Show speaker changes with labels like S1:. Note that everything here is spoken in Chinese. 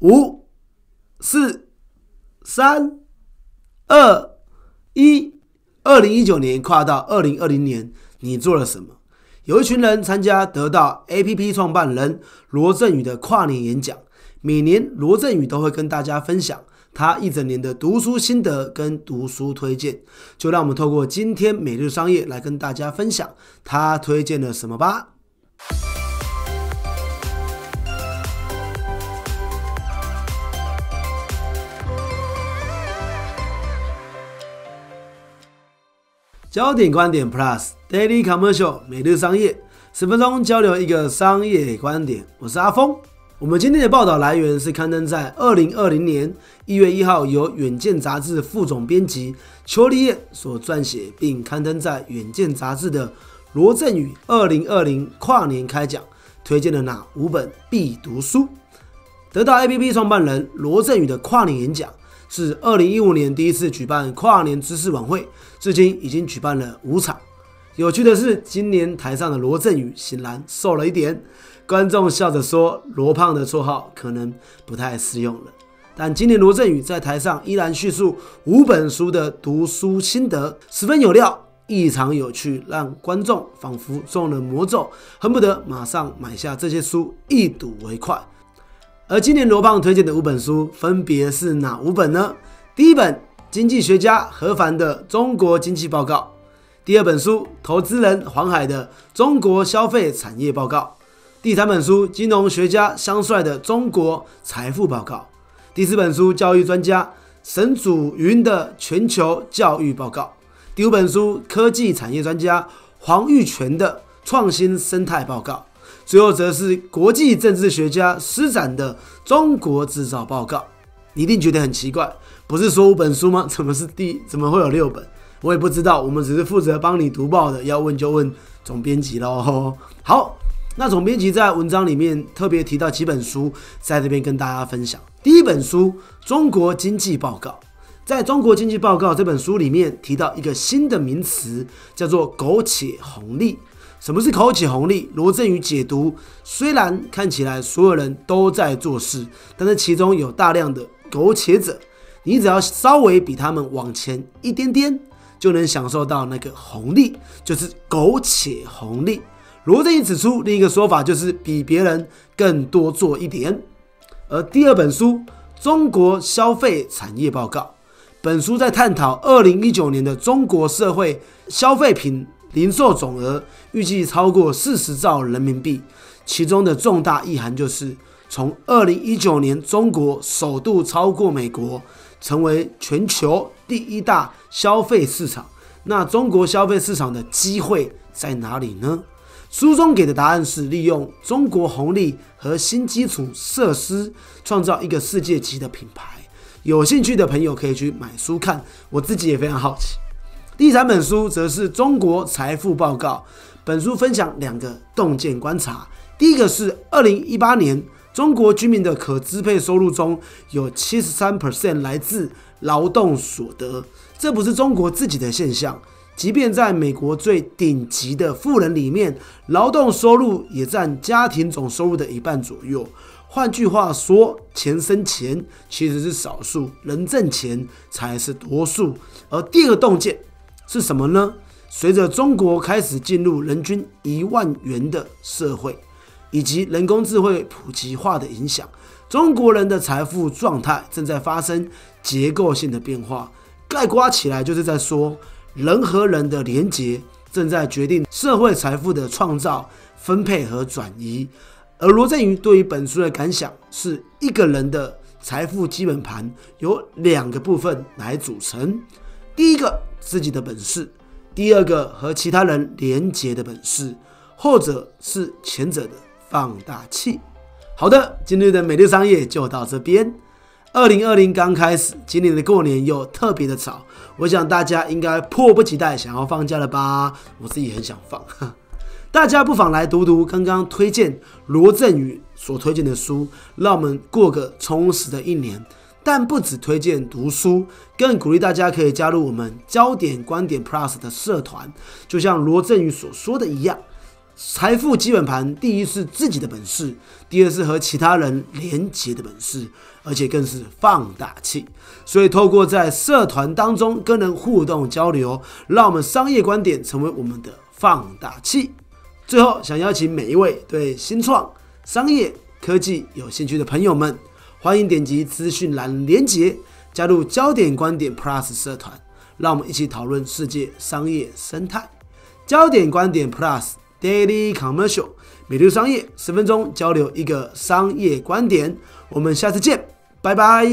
S1: 五、四、三、二、一。二零一九年跨到二零二零年，你做了什么？有一群人参加得到 APP 创办人罗振宇的跨年演讲。每年罗振宇都会跟大家分享他一整年的读书心得跟读书推荐。就让我们透过今天每日商业来跟大家分享他推荐了什么吧。焦点观点 Plus Daily Commercial 每日商业十分钟交流一个商业观点，我是阿峰。我们今天的报道来源是刊登在二零二零年一月一号，由远见杂志副总编辑邱立业所撰写，并刊登在远见杂志的罗振宇二零二零跨年开讲推荐的哪五本必读书？得到 APP 创办人罗振宇的跨年演讲。是二零一五年第一次举办跨年知识晚会，至今已经举办了五场。有趣的是，今年台上的罗振宇显然瘦了一点，观众笑着说：“罗胖的绰号可能不太适用了。”但今年罗振宇在台上依然叙述五本书的读书心得，十分有料，异常有趣，让观众仿佛中了魔咒，恨不得马上买下这些书一睹为快。而今年罗胖推荐的五本书分别是哪五本呢？第一本经济学家何凡的《中国经济报告》，第二本书投资人黄海的《中国消费产业报告》，第三本书金融学家香帅的《中国财富报告》，第四本书教育专家沈祖云的《全球教育报告》，第五本书科技产业专家黄玉泉的《创新生态报告》。最后则是国际政治学家施展的《中国制造报告》，你一定觉得很奇怪，不是说五本书吗？怎么是第？怎么会有六本？我也不知道，我们只是负责帮你读报的，要问就问总编辑喽。好，那总编辑在文章里面特别提到几本书，在这边跟大家分享。第一本书《中国经济报告》，在中国经济报告这本书里面提到一个新的名词，叫做“苟且红利”。什么是口起红利？罗振宇解读：虽然看起来所有人都在做事，但是其中有大量的苟且者。你只要稍微比他们往前一点点，就能享受到那个红利，就是苟且红利。罗振宇指出，另一个说法就是比别人更多做一点。而第二本书《中国消费产业报告》，本书在探讨二零一九年的中国社会消费品。零售总额预计超过四十兆人民币，其中的重大意涵就是，从二零一九年中国首度超过美国，成为全球第一大消费市场。那中国消费市场的机会在哪里呢？书中给的答案是利用中国红利和新基础设施，创造一个世界级的品牌。有兴趣的朋友可以去买书看，我自己也非常好奇。第三本书则是《中国财富报告》。本书分享两个洞见观察：第一个是二零一八年中国居民的可支配收入中有七十三 percent 来自劳动所得，这不是中国自己的现象。即便在美国最顶级的富人里面，劳动收入也占家庭总收入的一半左右。换句话说，钱生钱其实是少数，人挣钱才是多数。而第二个洞见。是什么呢？随着中国开始进入人均一万元的社会，以及人工智慧普及化的影响，中国人的财富状态正在发生结构性的变化。概括起来，就是在说人和人的连结正在决定社会财富的创造、分配和转移。而罗振宇对于本书的感想是：一个人的财富基本盘由两个部分来组成，第一个。自己的本事，第二个和其他人连结的本事，或者是前者的放大器。好的，今天的美丽商业就到这边。二零二零刚开始，今年的过年又特别的早，我想大家应该迫不及待想要放假了吧？我自己很想放，大家不妨来读读刚刚推荐罗振宇所推荐的书，让我们过个充实的一年。但不只推荐读书，更鼓励大家可以加入我们焦点观点 Plus 的社团。就像罗振宇所说的一样，财富基本盘，第一是自己的本事，第二是和其他人连结的本事，而且更是放大器。所以，透过在社团当中跟人互动交流，让我们商业观点成为我们的放大器。最后，想邀请每一位对新创、商业、科技有兴趣的朋友们，欢迎点击资讯栏连接，加入焦点观点 Plus 社团，让我们一起讨论世界商业生态。焦点观点 Plus。Daily Commercial，每日商业十分钟交流一个商业观点，我们下次见，拜拜。